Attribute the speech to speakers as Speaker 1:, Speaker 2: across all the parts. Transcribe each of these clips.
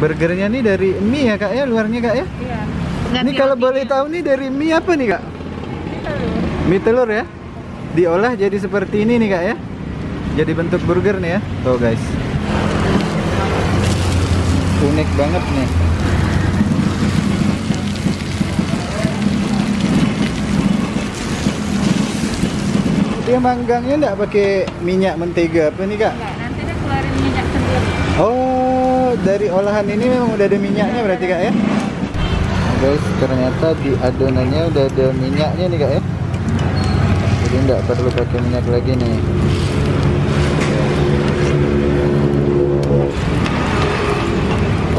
Speaker 1: burgernya nih dari mie ya kak ya? Luarnya kak ya?
Speaker 2: Iya.
Speaker 1: ini kalau boleh tahu nih dari mie apa nih kak?
Speaker 2: Tahu.
Speaker 1: mie telur ya? Diolah jadi seperti ini nih kak ya? Jadi bentuk burger nih ya? Tuh guys. Unik banget nih. Dia manggangnya enggak pakai minyak mentega apa nih kak?
Speaker 2: Enggak, nanti dia keluarin minyak sendiri.
Speaker 1: Oh, dari olahan ini memang udah ada minyaknya berarti kak ya? Guys, ternyata di adonannya udah ada minyaknya nih kak ya? Jadi nggak perlu pakai minyak lagi nih.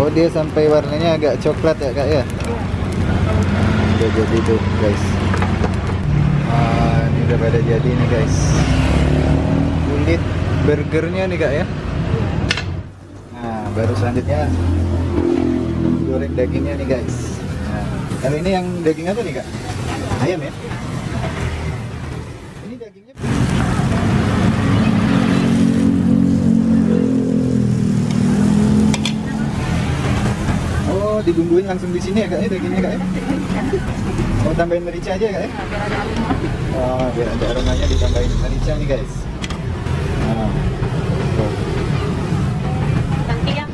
Speaker 1: Oh, dia sampai warnanya agak coklat ya kak ya? Udah jadi tuh guys. Ah, ini udah pada jadi nih guys. Kulit burgernya nih kak ya? Nah, baru selanjutnya goreng dagingnya nih guys. Nah, kalau ini yang daging apa nih kak? Ayam ya? Ini dagingnya. Oh, dibumbuin langsung di sini ya kak ya dagingnya kak ya? Mau tambahin merica aja kak ya? Oh, biar ada aromanya ditambahin merica nih guys. Nah, tuh.
Speaker 2: Nanti yang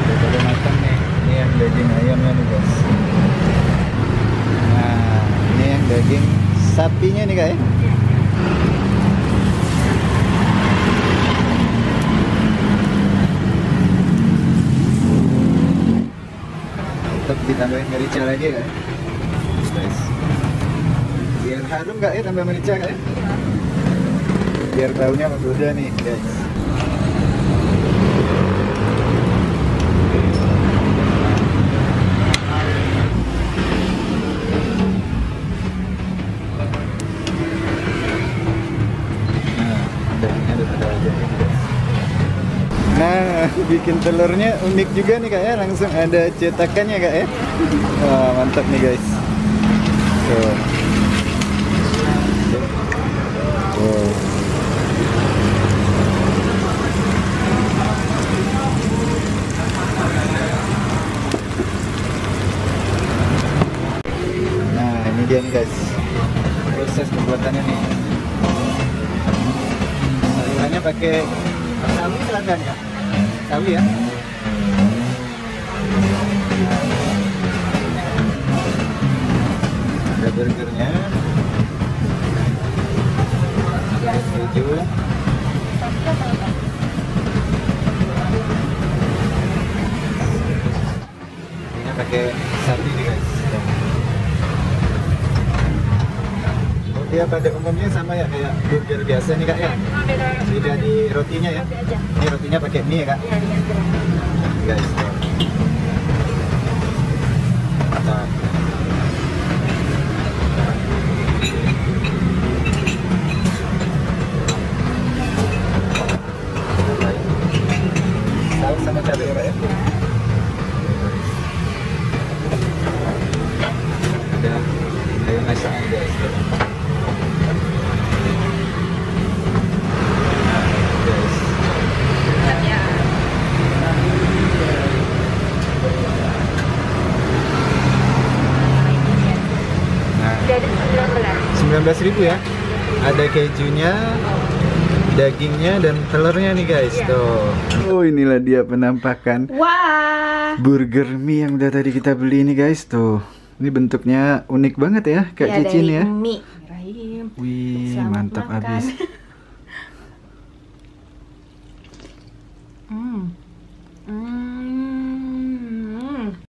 Speaker 1: Udah pada matang nih. Ini yang daging ayamnya nih guys. Nah, ini yang daging sapinya nih kak ya. Tetap ditambahin merica lagi ya. Guys. Biar harum nggak ya tambah merica kak ya? Biar baunya menggoda nih guys. bikin telurnya unik juga nih kak ya, langsung ada cetakannya kak ya. Wah, mantap nih guys. Tuh. Nah, ini dia nih guys. Proses pembuatannya nih. Sayurannya pakai sawi selatan ya? Sawi ya? Ada burgernya. Ada keju. Ini pakai sapi nih guys. Dia pada umumnya sama ya kayak burger biasa nih kak ya?
Speaker 2: Beda
Speaker 1: di rotinya ya? Ini rotinya pakai mie ya kak? Guys. Mantap. Saus sama cabai ya, ya? Ada. Guys.
Speaker 2: 19.
Speaker 1: 19.000 ya. Ada kejunya, dagingnya dan telurnya nih guys.
Speaker 2: Iya.
Speaker 1: Tuh. Oh, inilah dia penampakan
Speaker 2: Wah.
Speaker 1: burger mie yang udah tadi kita beli nih guys. Tuh. Ini bentuknya unik banget ya, Kak
Speaker 2: Ya,
Speaker 1: Cicin
Speaker 2: dari
Speaker 1: ya.
Speaker 2: Mie. Rahim.
Speaker 1: Wih,
Speaker 2: Selamat
Speaker 1: mantap
Speaker 2: makan.
Speaker 1: abis.